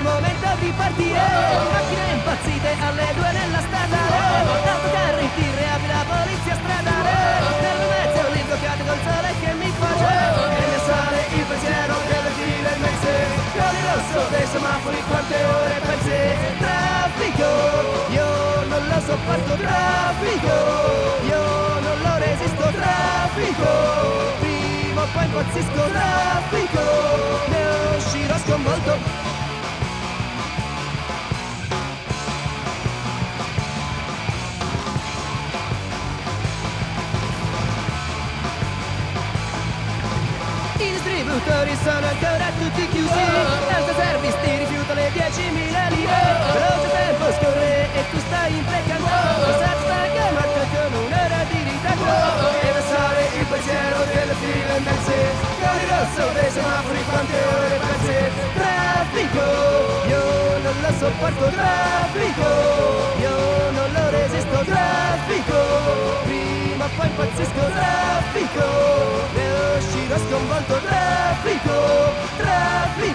di partire. Macchine impazzite alle due nella strada. Autocarri in tirre, api la polizia stradale Nel mezzo un libro bloccate col sole che mi face E mi sale il pensiero delle file immense Con il rosso dei semafori quante ore pensi? Traffico, io non lo sopporto. Traffico, io non lo resisto. Traffico, prima o poi impazzisco Traffico, I distributori sono ancora tutti chiusi. L'autoservice ti rifiuta le 10.000 lire. Veloce tempo scorre e tu stai imprecando Chissà stanca morto con un'ora di ritardo E sale il pensiero delle file immense Con il rosso dei semafori quante ore perse Traffico, io non lo sopporto. Traffico, tráfico, tráfico.